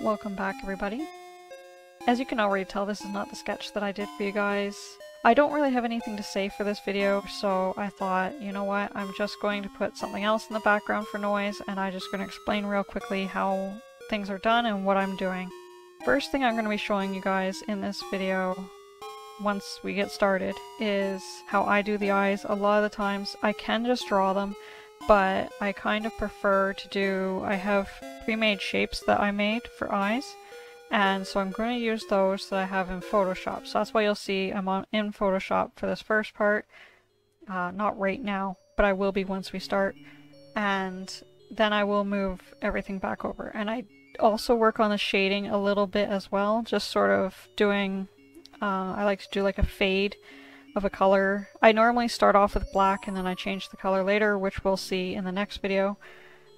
Welcome back everybody. As you can already tell, this is not the sketch that I did for you guys. I don't really have anything to say for this video, so I thought, you know what, I'm just going to put something else in the background for noise, and I'm just going to explain real quickly how things are done and what I'm doing. First thing I'm going to be showing you guys in this video, once we get started, is how I do the eyes. A lot of the times I can just draw them, but I kind of prefer to do, I have pre-made shapes that I made for eyes, and so I'm going to use those that I have in Photoshop. So that's why you'll see I'm on in Photoshop for this first part. Uh, not right now, but I will be once we start. And then I will move everything back over. And I also work on the shading a little bit as well, just sort of doing, uh, I like to do like a fade of a color. I normally start off with black and then I change the color later, which we'll see in the next video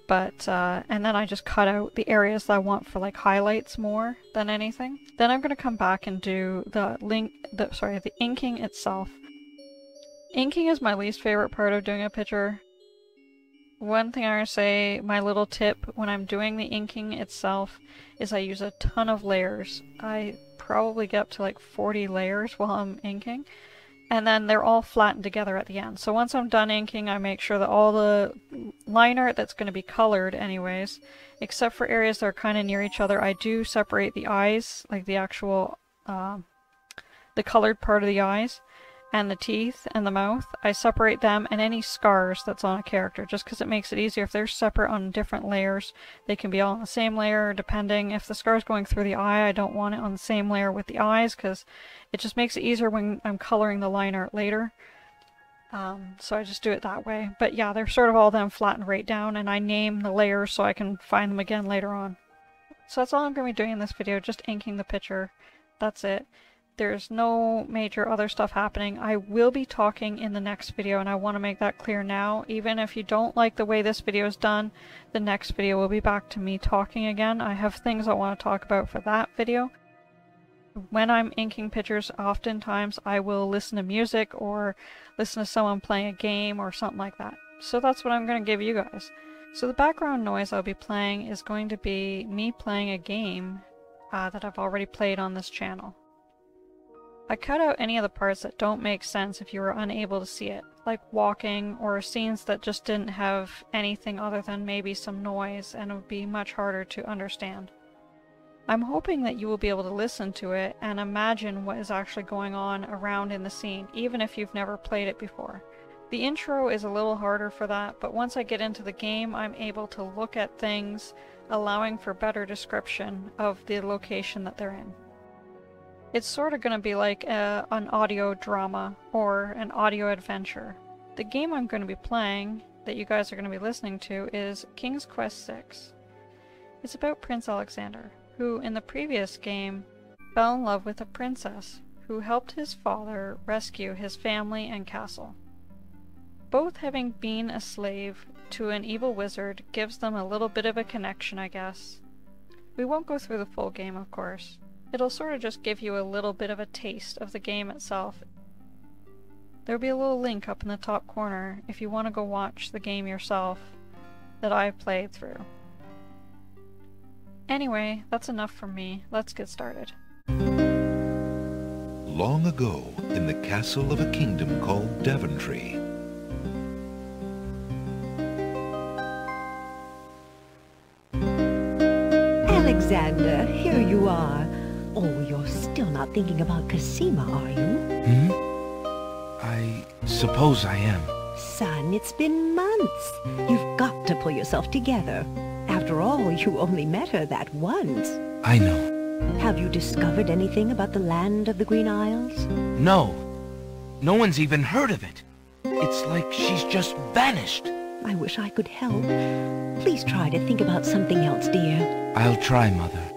but uh, and then I just cut out the areas that I want for like highlights more than anything. Then I'm going to come back and do the link, the sorry, the inking itself. Inking is my least favorite part of doing a picture. One thing going to say, my little tip when I'm doing the inking itself is I use a ton of layers. I probably get up to like 40 layers while I'm inking and then they're all flattened together at the end. So once I'm done inking, I make sure that all the line art that's going to be colored anyways, except for areas that are kind of near each other, I do separate the eyes, like the actual, uh, the colored part of the eyes, and the teeth and the mouth, I separate them and any scars that's on a character just because it makes it easier. If they're separate on different layers, they can be all on the same layer depending. If the scar's going through the eye, I don't want it on the same layer with the eyes because it just makes it easier when I'm coloring the line art later. Um, so I just do it that way. But yeah, they're sort of all then flattened right down and I name the layers so I can find them again later on. So that's all I'm going to be doing in this video, just inking the picture. That's it. There's no major other stuff happening. I will be talking in the next video and I want to make that clear now. Even if you don't like the way this video is done, the next video will be back to me talking again. I have things I want to talk about for that video. When I'm inking pictures, oftentimes I will listen to music or listen to someone playing a game or something like that. So that's what I'm going to give you guys. So the background noise I'll be playing is going to be me playing a game uh, that I've already played on this channel. I cut out any of the parts that don't make sense if you were unable to see it, like walking or scenes that just didn't have anything other than maybe some noise and it would be much harder to understand. I'm hoping that you will be able to listen to it and imagine what is actually going on around in the scene, even if you've never played it before. The intro is a little harder for that, but once I get into the game I'm able to look at things, allowing for better description of the location that they're in. It's sort of going to be like a, an audio drama or an audio adventure. The game I'm going to be playing, that you guys are going to be listening to, is King's Quest VI. It's about Prince Alexander, who in the previous game fell in love with a princess who helped his father rescue his family and castle. Both having been a slave to an evil wizard gives them a little bit of a connection, I guess. We won't go through the full game, of course. It'll sort of just give you a little bit of a taste of the game itself. There'll be a little link up in the top corner if you want to go watch the game yourself that I've played through. Anyway, that's enough from me. Let's get started. Long ago, in the castle of a kingdom called Daventry, Alexander, here you are. Oh, you're still not thinking about Cassima, are you? Hmm? I suppose I am. Son, it's been months. You've got to pull yourself together. After all, you only met her that once. I know. Have you discovered anything about the land of the Green Isles? No. No one's even heard of it. It's like she's just vanished. I wish I could help. Please try to think about something else, dear. I'll try, Mother.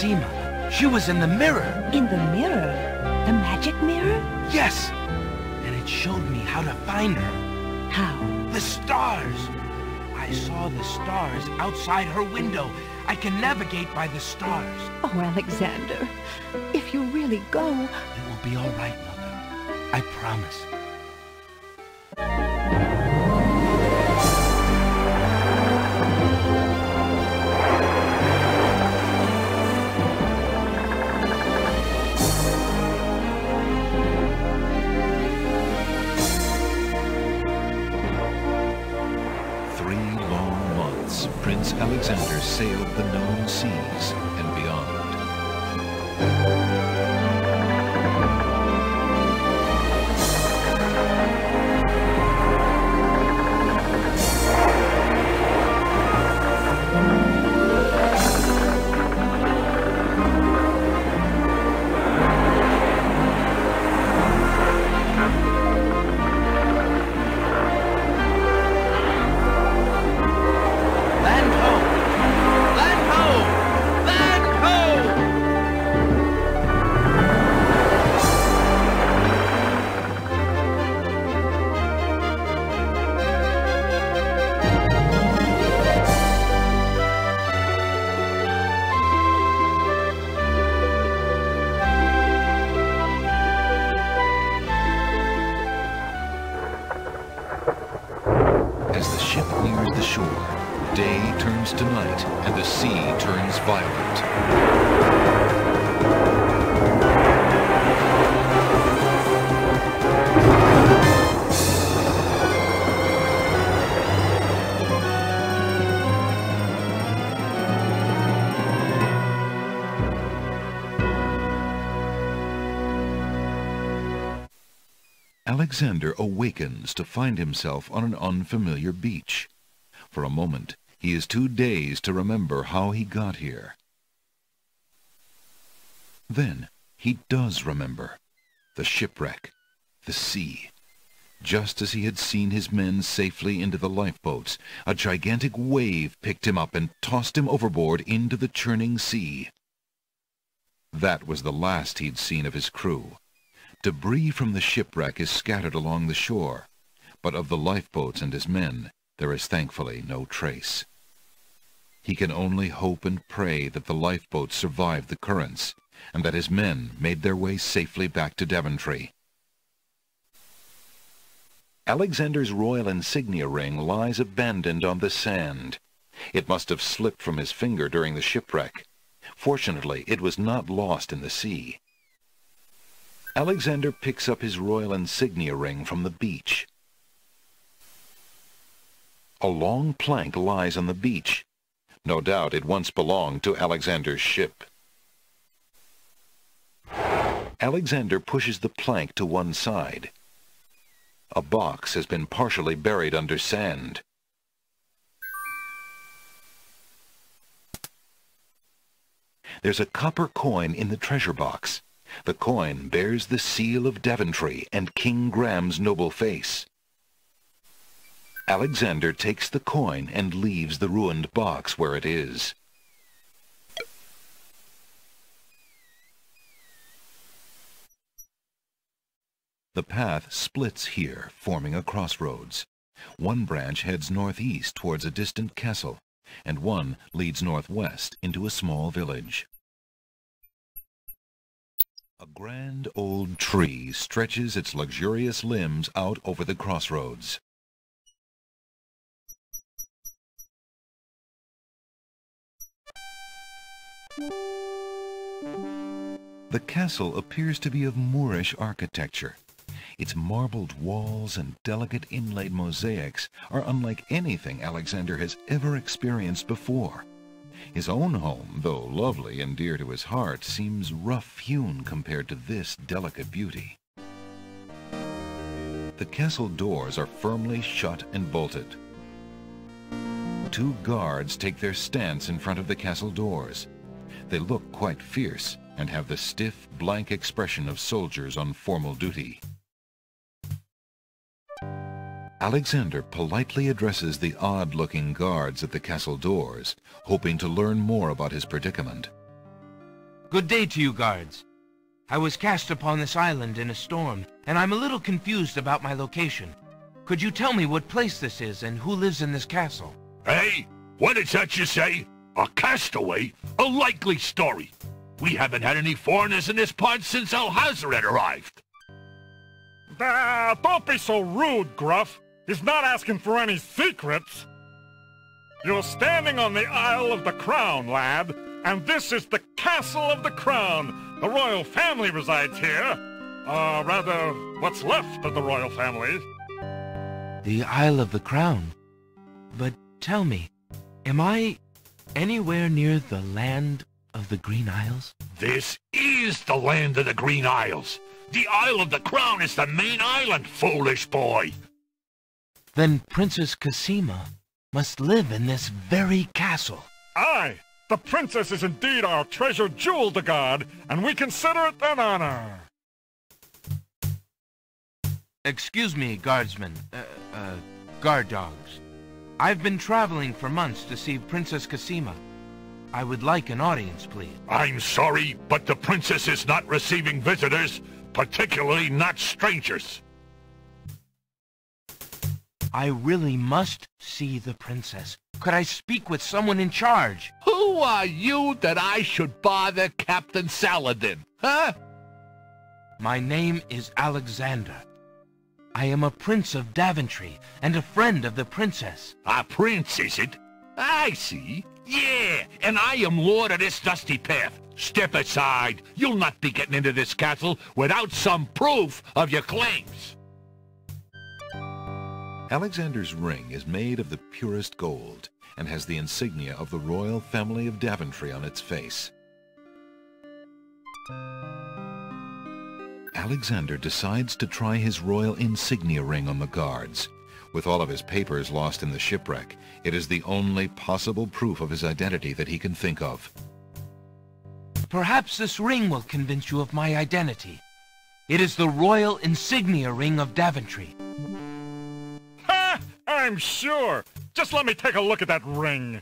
Cassima. She was in the mirror. In the mirror? The magic mirror? Yes! And it showed me how to find her. How? The stars! I saw the stars outside her window. I can navigate by the stars. Oh, Alexander, if you really go, It will be all right, Mother. I promise. Sailed the known seas Alexander awakens to find himself on an unfamiliar beach. For a moment, he is too dazed to remember how he got here. Then he does remember. The shipwreck. The sea. Just as he had seen his men safely into the lifeboats, a gigantic wave picked him up and tossed him overboard into the churning sea. That was the last he'd seen of his crew. Debris from the shipwreck is scattered along the shore, but of the lifeboats and his men there is thankfully no trace. He can only hope and pray that the lifeboats survived the currents, and that his men made their way safely back to Daventry. Alexander's royal insignia ring lies abandoned on the sand. It must have slipped from his finger during the shipwreck. Fortunately, it was not lost in the sea. Alexander picks up his royal insignia ring from the beach. A long plank lies on the beach. No doubt it once belonged to Alexander's ship. Alexander pushes the plank to one side. A box has been partially buried under sand. There's a copper coin in the treasure box. The coin bears the seal of Daventry and King Graham's noble face. Alexander takes the coin and leaves the ruined box where it is. The path splits here, forming a crossroads. One branch heads northeast towards a distant castle, and one leads northwest into a small village. A grand old tree stretches its luxurious limbs out over the crossroads. The castle appears to be of Moorish architecture. Its marbled walls and delicate inlaid mosaics are unlike anything Alexander has ever experienced before. His own home, though lovely and dear to his heart, seems rough-hewn compared to this delicate beauty. The castle doors are firmly shut and bolted. Two guards take their stance in front of the castle doors. They look quite fierce and have the stiff, blank expression of soldiers on formal duty. Alexander politely addresses the odd-looking guards at the castle doors, hoping to learn more about his predicament. Good day to you, guards. I was cast upon this island in a storm, and I'm a little confused about my location. Could you tell me what place this is and who lives in this castle? Hey, what is that you say? A castaway? A likely story. We haven't had any foreigners in this part since Alhazred arrived. Ah, don't be so rude, Gruff. He's not asking for any secrets. You're standing on the Isle of the Crown, lad, and this is the Castle of the Crown. The royal family resides here. Uh, rather, what's left of the royal family. The Isle of the Crown. But tell me, am I anywhere near the land of the Green Isles? This is the land of the Green Isles. The Isle of the Crown is the main island, foolish boy. Then Princess Cassima must live in this very castle. Aye, the princess is indeed our treasured jewel to guard, and we consider it an honor. Excuse me, guardsmen, uh, uh, guard dogs. I've been traveling for months to see Princess Cassima. I would like an audience, please. I'm sorry, but the princess is not receiving visitors, particularly not strangers. I really must see the princess. Could I speak with someone in charge? Who are you that I should bother Captain Saladin, huh? My name is Alexander. I am a prince of Daventry and a friend of the princess. A prince, is it? I see. Yeah, and I am lord of this dusty path. Step aside. You'll not be getting into this castle without some proof of your claims. Alexander's ring is made of the purest gold and has the insignia of the royal family of Daventry on its face. Alexander decides to try his royal insignia ring on the guards. With all of his papers lost in the shipwreck, it is the only possible proof of his identity that he can think of. Perhaps this ring will convince you of my identity. It is the royal insignia ring of Daventry. I'm sure. Just let me take a look at that ring.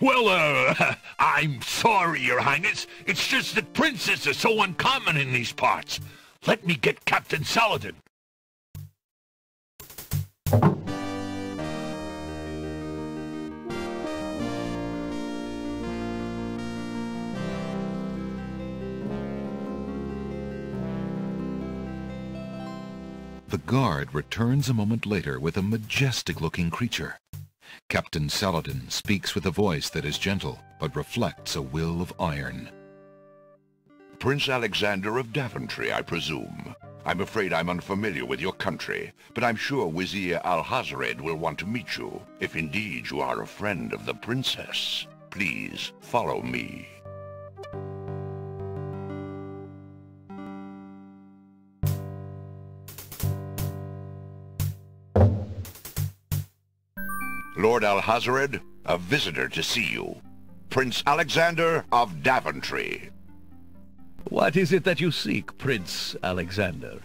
Well, uh, I'm sorry, Your Highness. It's just that princes are so uncommon in these parts. Let me get Captain Saladin. The guard returns a moment later with a majestic-looking creature. Captain Saladin speaks with a voice that is gentle, but reflects a will of iron. Prince Alexander of Daventry, I presume. I'm afraid I'm unfamiliar with your country, but I'm sure Wazir Alhazred will want to meet you, if indeed you are a friend of the princess. Please, follow me. Lord Alhazred, a visitor to see you. Prince Alexander of Daventry. What is it that you seek, Prince Alexander?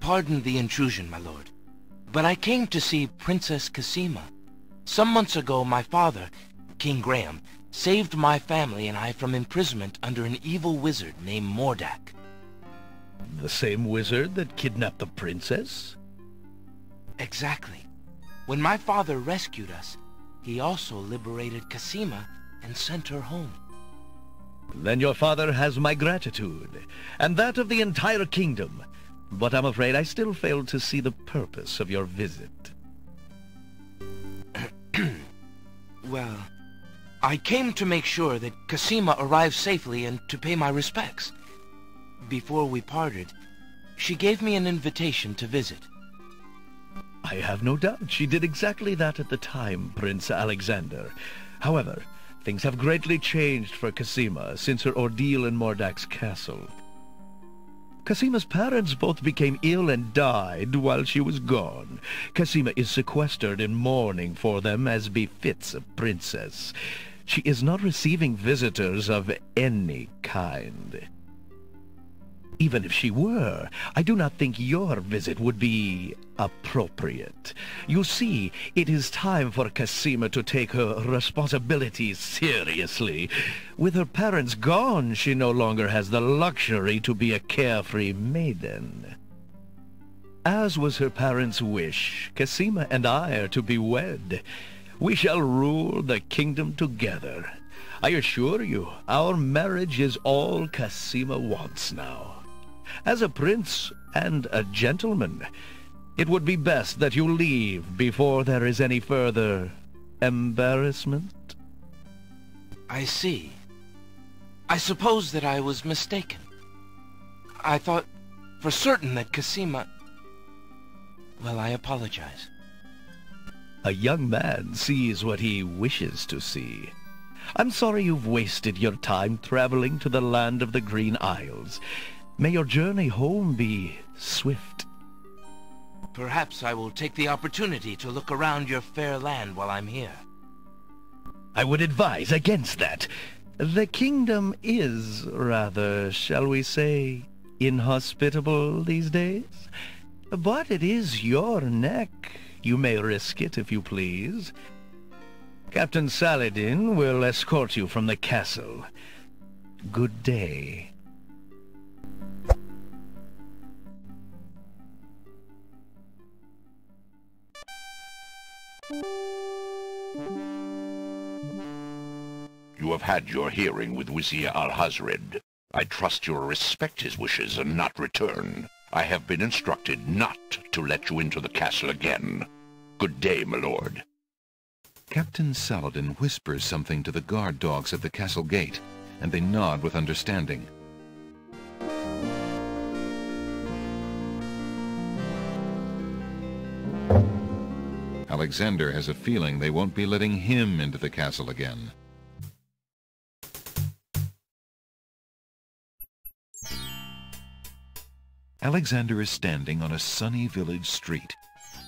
Pardon the intrusion, my lord, but I came to see Princess Cassima. Some months ago, my father, King Graham, saved my family and I from imprisonment under an evil wizard named Mordack. The same wizard that kidnapped the princess? Exactly. When my father rescued us, he also liberated Cassima and sent her home. Then your father has my gratitude, and that of the entire kingdom. But I'm afraid I still fail to see the purpose of your visit. well, I came to make sure that Cassima arrived safely and to pay my respects. Before we parted, she gave me an invitation to visit. I have no doubt she did exactly that at the time, Prince Alexander. However, things have greatly changed for Cassima since her ordeal in Mordack's castle. Cassima's parents both became ill and died while she was gone. Cassima is sequestered in mourning for them as befits a princess. She is not receiving visitors of any kind. Even if she were, I do not think your visit would be appropriate. You see, it is time for Cassima to take her responsibilities seriously. With her parents gone, she no longer has the luxury to be a carefree maiden. As was her parents' wish, Cassima and I are to be wed. We shall rule the kingdom together. I assure you, our marriage is all Cassima wants now. As a prince and a gentleman, it would be best that you leave before there is any further embarrassment. I see. I suppose that I was mistaken. I thought for certain that Cassima... Well, I apologize. A young man sees what he wishes to see. I'm sorry you've wasted your time traveling to the land of the Green Isles. May your journey home be swift. Perhaps I will take the opportunity to look around your fair land while I'm here. I would advise against that. The kingdom is rather, shall we say, inhospitable these days. But it is your neck. You may risk it if you please. Captain Saladin will escort you from the castle. Good day. You have had your hearing with Wizir Alhazred. I trust you will respect his wishes and not return. I have been instructed not to let you into the castle again. Good day, my lord. Captain Saladin whispers something to the guard dogs at the castle gate, and they nod with understanding. Alexander has a feeling they won't be letting him into the castle again. Alexander is standing on a sunny village street.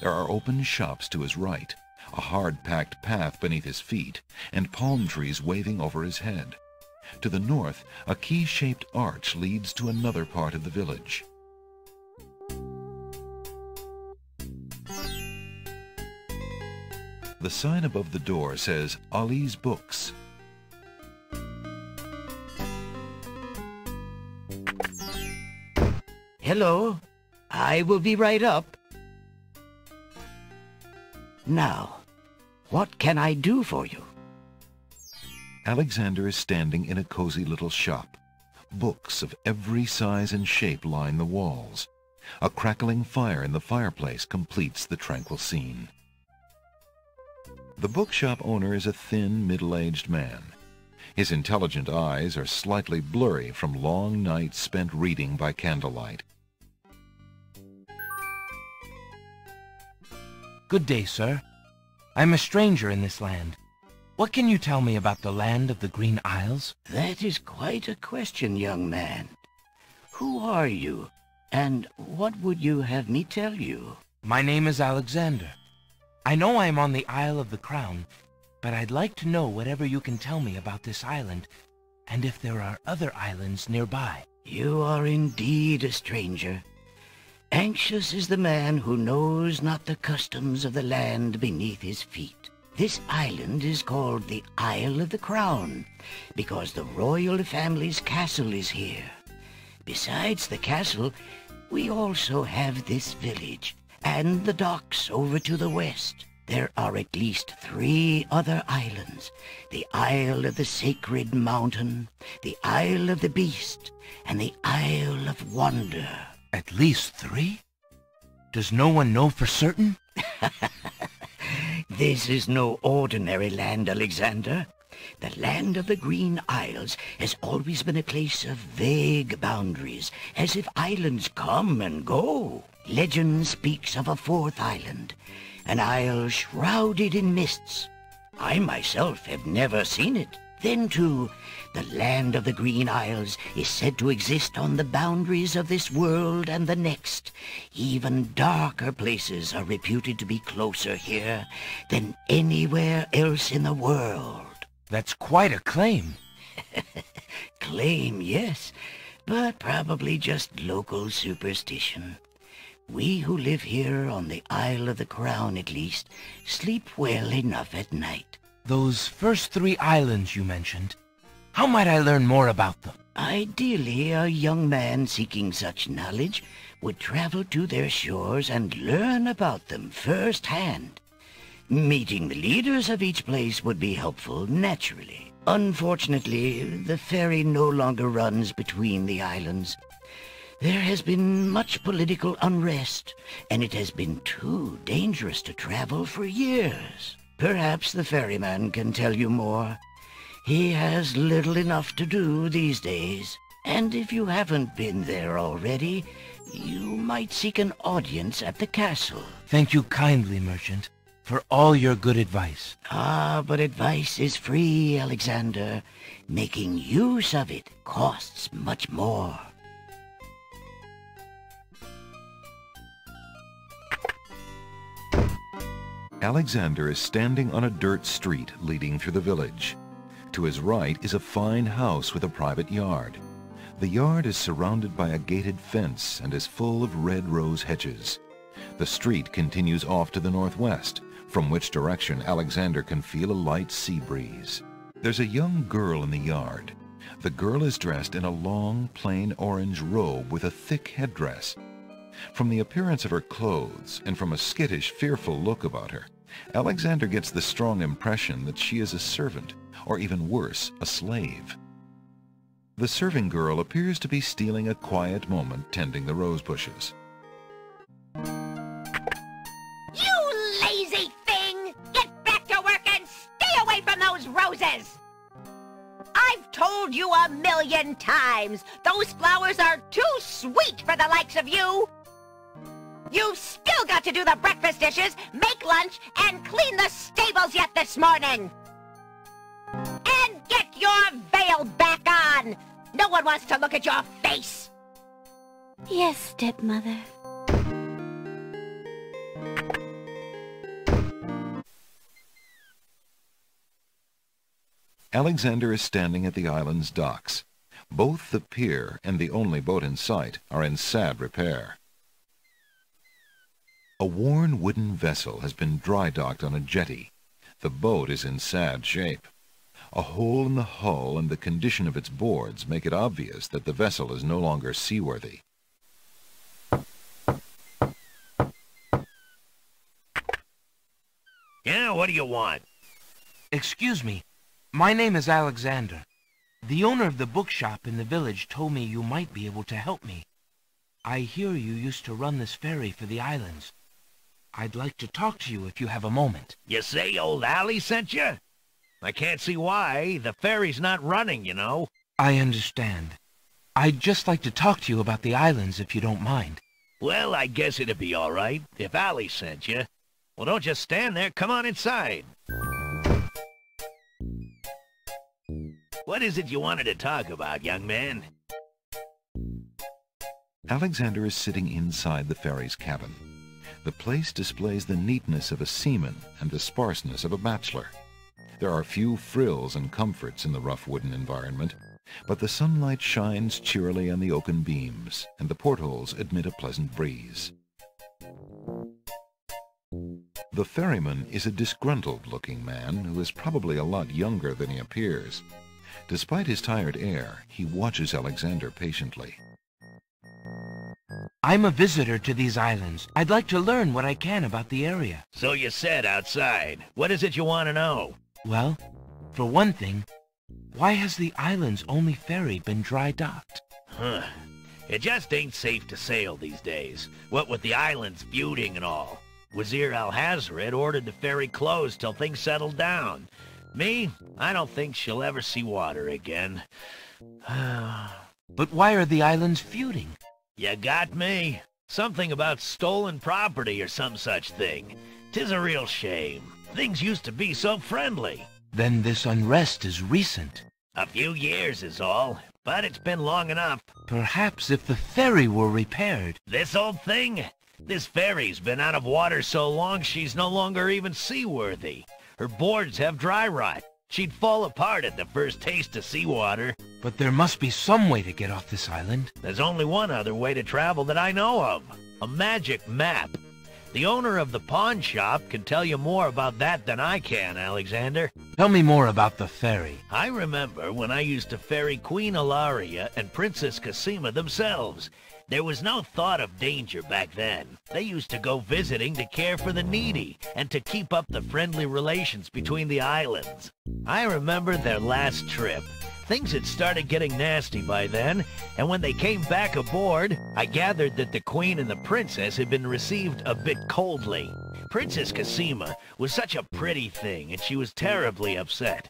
There are open shops to his right, a hard-packed path beneath his feet, and palm trees waving over his head. To the north, a key-shaped arch leads to another part of the village. The sign above the door says Ali's Books. Hello. I will be right up. Now, what can I do for you? Alexander is standing in a cozy little shop. Books of every size and shape line the walls. A crackling fire in the fireplace completes the tranquil scene. The bookshop owner is a thin, middle-aged man. His intelligent eyes are slightly blurry from long nights spent reading by candlelight. Good day, sir. I'm a stranger in this land. What can you tell me about the land of the Green Isles? That is quite a question, young man. Who are you, and what would you have me tell you? My name is Alexander. I know I'm on the Isle of the Crown, but I'd like to know whatever you can tell me about this island, and if there are other islands nearby. You are indeed a stranger. Anxious is the man who knows not the customs of the land beneath his feet. This island is called the Isle of the Crown, because the royal family's castle is here. Besides the castle, we also have this village, and the docks over to the west. There are at least three other islands. The Isle of the Sacred Mountain, the Isle of the Beast, and the Isle of Wonder. At least three? Does no one know for certain? this is no ordinary land, Alexander. The land of the Green Isles has always been a place of vague boundaries, as if islands come and go. Legend speaks of a fourth island, an isle shrouded in mists. I myself have never seen it, Then, too, the land of the Green Isles is said to exist on the boundaries of this world and the next. Even darker places are reputed to be closer here than anywhere else in the world. That's quite a claim. Claim, yes, but probably just local superstition. We who live here on the Isle of the Crown, at least, sleep well enough at night. Those first three islands you mentioned, how might I learn more about them? Ideally, a young man seeking such knowledge would travel to their shores and learn about them firsthand. Meeting the leaders of each place would be helpful, naturally. Unfortunately, the ferry no longer runs between the islands. There has been much political unrest, and it has been too dangerous to travel for years. Perhaps the ferryman can tell you more. He has little enough to do these days. And if you haven't been there already, you might seek an audience at the castle. Thank you kindly, merchant, for all your good advice. Ah, but advice is free, Alexander. Making use of it costs much more. Alexander is standing on a dirt street leading through the village. To his right is a fine house with a private yard. The yard is surrounded by a gated fence and is full of red rose hedges. The street continues off to the northwest, from which direction Alexander can feel a light sea breeze. There's a young girl in the yard. The girl is dressed in a long, plain orange robe with a thick headdress. From the appearance of her clothes and from a skittish, fearful look about her, Alexander gets the strong impression that she is a servant, or even worse, a slave. The serving girl appears to be stealing a quiet moment tending the rose bushes. Told you a million times, those flowers are too sweet for the likes of you! You've still got to do the breakfast dishes, make lunch, and clean the stables yet this morning! And get your veil back on! No one wants to look at your face! Yes, stepmother. Alexander is standing at the island's docks. Both the pier and the only boat in sight are in sad repair. A worn wooden vessel has been dry docked on a jetty. The boat is in sad shape. A hole in the hull and the condition of its boards make it obvious that the vessel is no longer seaworthy. Yeah, what do you want? Excuse me. My name is Alexander. The owner of the bookshop in the village told me you might be able to help me. I hear you used to run this ferry for the islands. I'd like to talk to you if you have a moment. You say old Ali sent you? I can't see why. The ferry's not running, you know. I understand. I'd just like to talk to you about the islands if you don't mind. Well, I guess it'd be all right if Ali sent you. Well, don't just stand there. Come on inside. What is it you wanted to talk about, young man? Alexander is sitting inside the ferry's cabin. The place displays the neatness of a seaman and the sparseness of a bachelor. There are few frills and comforts in the rough wooden environment, but the sunlight shines cheerily on the oaken beams, and the portholes admit a pleasant breeze. The ferryman is a disgruntled-looking man who is probably a lot younger than he appears. Despite his tired air, he watches Alexander patiently. I'm a visitor to these islands. I'd like to learn what I can about the area. So you said outside. What is it you want to know? Well, for one thing, why has the island's only ferry been dry docked? Huh. It just ain't safe to sail these days, what with the islands feuding and all. Wazir Alhazred ordered the ferry closed till things settled down. Me, I don't think she'll ever see water again. but why are the islands feuding? You got me. Something about stolen property or some such thing. Tis a real shame. Things used to be so friendly. Then this unrest is recent. A few years is all, but it's been long enough. Perhaps if the ferry were repaired. This old thing? This ferry's been out of water so long she's no longer even seaworthy. Her boards have dry rot. She'd fall apart at the first taste of seawater. But there must be some way to get off this island. There's only one other way to travel that I know of. A magic map. The owner of the pawn shop can tell you more about that than I can, Alexander. Tell me more about the ferry. I remember when I used to ferry Queen Allaria and Princess Cassima themselves. There was no thought of danger back then. They used to go visiting to care for the needy and to keep up the friendly relations between the islands. I remember their last trip. Things had started getting nasty by then, and when they came back aboard, I gathered that the Queen and the Princess had been received a bit coldly. Princess Cassima was such a pretty thing, and she was terribly upset.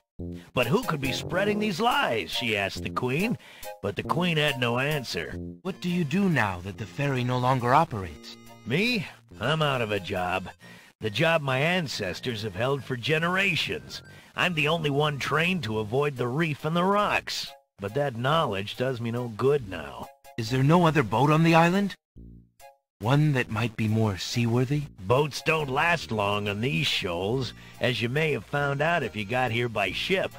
But who could be spreading these lies, she asked the Queen. But the Queen had no answer. What do you do now that the ferry no longer operates? Me? I'm out of a job. The job my ancestors have held for generations. I'm the only one trained to avoid the reef and the rocks. But that knowledge does me no good now. Is there no other boat on the island? One that might be more seaworthy? Boats don't last long on these shoals, as you may have found out if you got here by ship.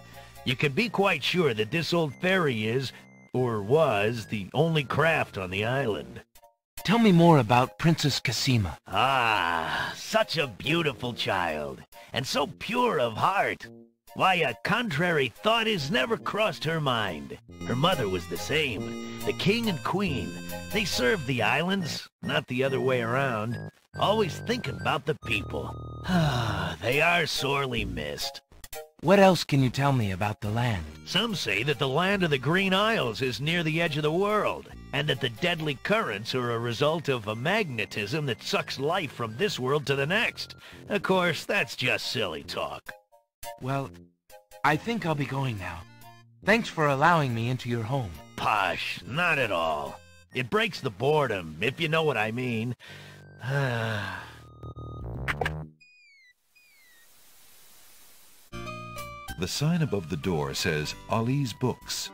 You can be quite sure that this old ferry is, or was, the only craft on the island. Tell me more about Princess Cassima. Ah, such a beautiful child, and so pure of heart. Why, a contrary thought has never crossed her mind. Her mother was the same. The king and queen, they served the islands, not the other way around. Always thinking about the people. Ah, they are sorely missed. What else can you tell me about the land? Some say that the land of the Green Isles is near the edge of the world, and that the deadly currents are a result of a magnetism that sucks life from this world to the next. Of course, that's just silly talk. Well, I think I'll be going now. Thanks for allowing me into your home. Posh, not at all. It breaks the boredom, if you know what I mean. The sign above the door says Ali's Books.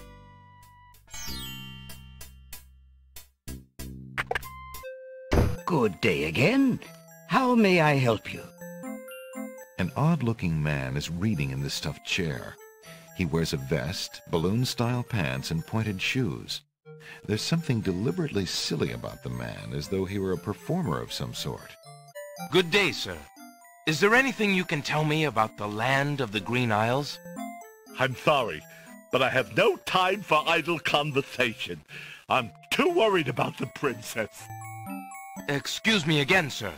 Good day again. How may I help you? An odd-looking man is reading in the stuffed chair. He wears a vest, balloon-style pants, and pointed shoes. There's something deliberately silly about the man, as though he were a performer of some sort. Good day, sir. Is there anything you can tell me about the land of the Green Isles? I'm sorry, but I have no time for idle conversation. I'm too worried about the princess. Excuse me again, sir.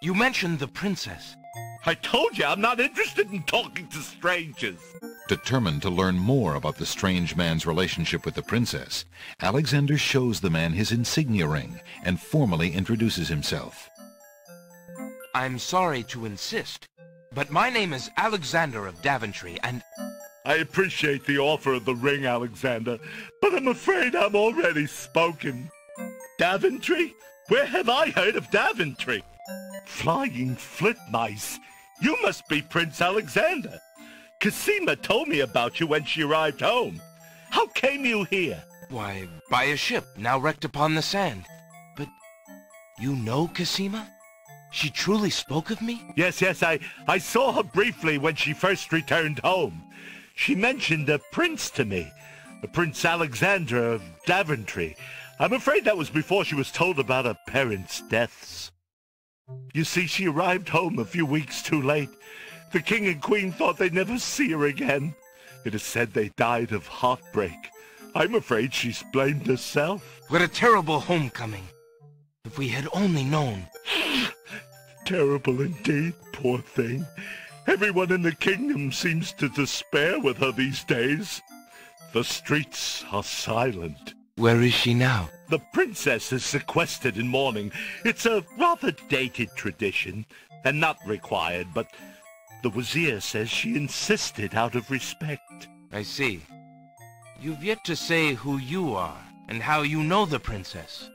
You mentioned the princess. I told you I'm not interested in talking to strangers. Determined to learn more about the strange man's relationship with the princess, Alexander shows the man his insignia ring and formally introduces himself. I'm sorry to insist, but my name is Alexander of Daventry, and... I appreciate the offer of the ring, Alexander, but I'm afraid I'm already spoken. Daventry? Where have I heard of Daventry? Flying flit mice. You must be Prince Alexander. Cassima told me about you when she arrived home. How came you here? Why, by a ship, now wrecked upon the sand. But you know Cassima? She truly spoke of me? Yes, yes, I, I saw her briefly when she first returned home. She mentioned a prince to me, a Prince Alexander of Daventry. I'm afraid that was before she was told about her parents' deaths. You see, she arrived home a few weeks too late. The king and queen thought they'd never see her again. It is said they died of heartbreak. I'm afraid she's blamed herself. What a terrible homecoming. If we had only known. Terrible indeed, poor thing. Everyone in the kingdom seems to despair with her these days. The streets are silent. Where is she now? The princess is sequestered in mourning. It's a rather dated tradition, and not required, but the Wazir says she insisted out of respect. I see. You've yet to say who you are, and how you know the princess.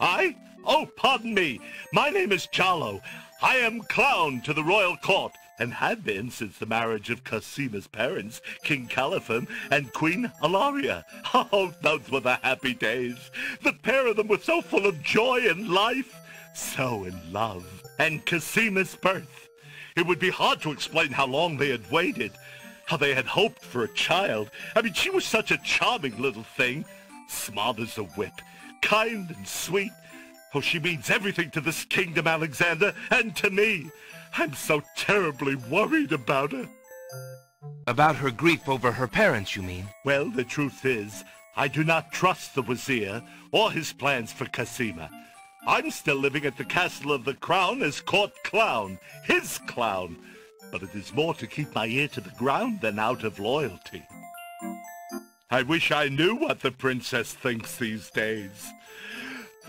I? Oh, pardon me. My name is Jollo. I am clown to the royal court. And had been since the marriage of Cassima's parents, King Caliphim and Queen Allaria. Oh, those were the happy days. The pair of them were so full of joy and life, so in love. And Cassima's birth. It would be hard to explain how long they had waited, how they had hoped for a child. I mean, she was such a charming little thing, smart as a whip, kind and sweet. Oh, she means everything to this kingdom, Alexander, and to me. I'm so terribly worried about her. About her grief over her parents, you mean? Well, the truth is, I do not trust the Wazir or his plans for Cassima. I'm still living at the Castle of the Crown as court clown, his clown. But it is more to keep my ear to the ground than out of loyalty. I wish I knew what the princess thinks these days.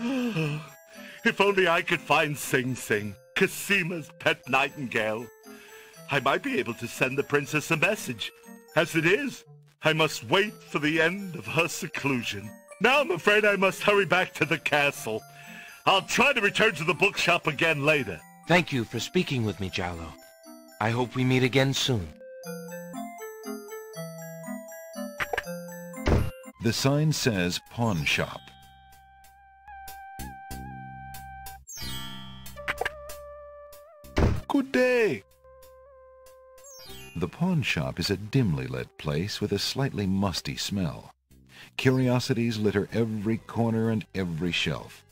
if only I could find Sing Sing, Cassima's pet nightingale. I might be able to send the princess a message. As it is, I must wait for the end of her seclusion. Now I'm afraid I must hurry back to the castle. I'll try to return to the bookshop again later. Thank you for speaking with me, Jollo. I hope we meet again soon. The sign says pawn shop. Good day. The pawn shop is a dimly lit place with a slightly musty smell. Curiosities litter every corner and every shelf.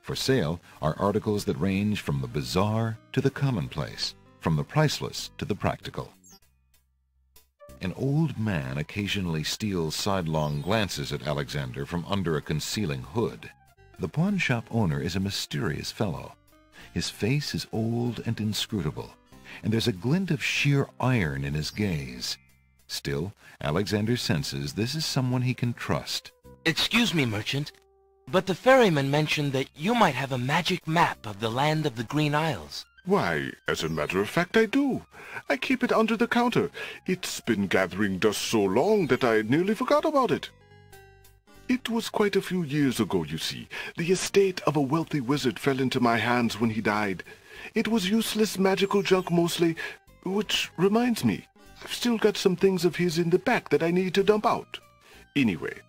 For sale are articles that range from the bizarre to the commonplace, from the priceless to the practical. An old man occasionally steals sidelong glances at Alexander from under a concealing hood. The pawn shop owner is a mysterious fellow. His face is old and inscrutable, and there's a glint of sheer iron in his gaze. Still, Alexander senses this is someone he can trust. Excuse me, merchant, but the ferryman mentioned that you might have a magic map of the land of the Green Isles. Why, as a matter of fact, I do. I keep it under the counter. It's been gathering dust so long that I nearly forgot about it. It was quite a few years ago, you see. The estate of a wealthy wizard fell into my hands when he died. It was useless magical junk mostly, which reminds me, I've still got some things of his in the back that I need to dump out. Anyway,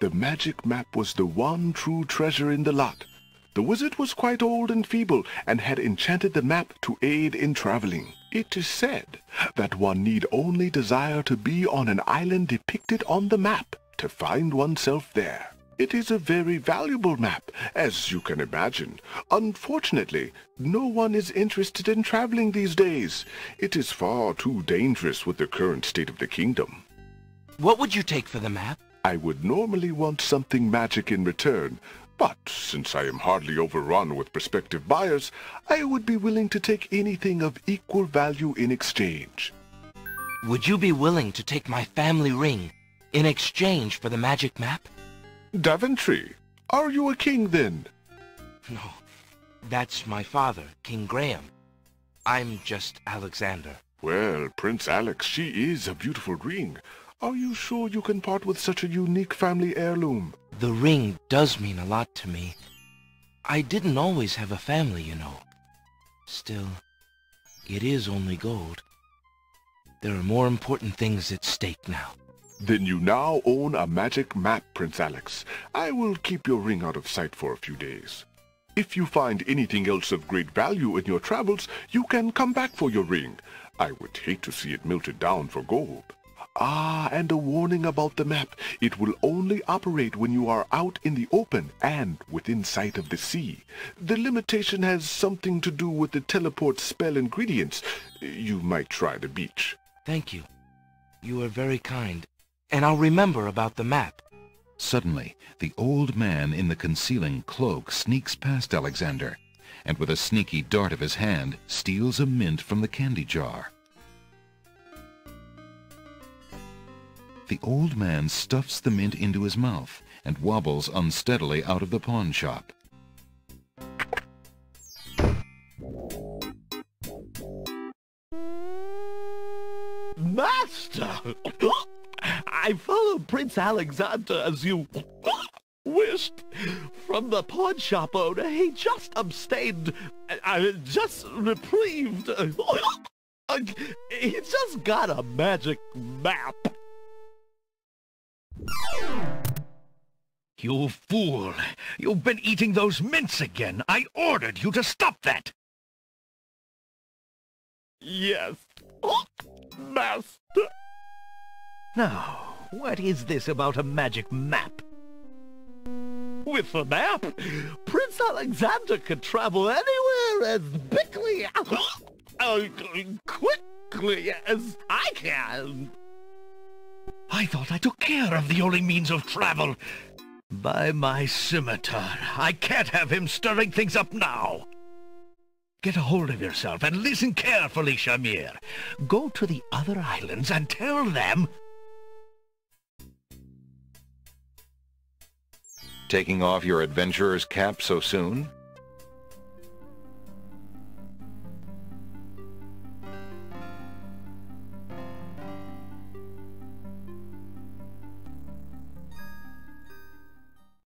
the magic map was the one true treasure in the lot. The wizard was quite old and feeble, and had enchanted the map to aid in traveling. It is said that one need only desire to be on an island depicted on the map to find oneself there. It is a very valuable map, as you can imagine. Unfortunately, no one is interested in traveling these days. It is far too dangerous with the current state of the kingdom. What would you take for the map? I would normally want something magic in return, but since I am hardly overrun with prospective buyers, I would be willing to take anything of equal value in exchange. Would you be willing to take my family ring in exchange for the magic map? Daventry, are you a king then? No, that's my father, King Graham. I'm just Alexander. Well, Prince Alex, she is a beautiful ring. Are you sure you can part with such a unique family heirloom? The ring does mean a lot to me. I didn't always have a family, you know. Still, it is only gold. There are more important things at stake now. Then you now own a magic map, Prince Alex. I will keep your ring out of sight for a few days. If you find anything else of great value in your travels, you can come back for your ring. I would hate to see it melted down for gold. Ah, and a warning about the map. It will only operate when you are out in the open and within sight of the sea. The limitation has something to do with the teleport spell ingredients. You might try the beach. Thank you. You are very kind. And I'll remember about the map. Suddenly, the old man in the concealing cloak sneaks past Alexander, and with a sneaky dart of his hand, steals a mint from the candy jar. The old man stuffs the mint into his mouth and wobbles unsteadily out of the pawn shop. Master! I followed Prince Alexander as you wished. From the pawn shop owner, he just abstained, uh, just reprieved. he just got a magic map. You fool! You've been eating those mints again. I ordered you to stop that! Yes, Master. Now, what is this about a magic map? With the map, Prince Alexander could travel anywhere as quickly, uh, quickly as I can. I thought I took care of the only means of travel. By my scimitar, I can't have him stirring things up now. Get a hold of yourself and listen carefully, Shamir. Go to the other islands and tell them... Taking off your adventurer's cap so soon?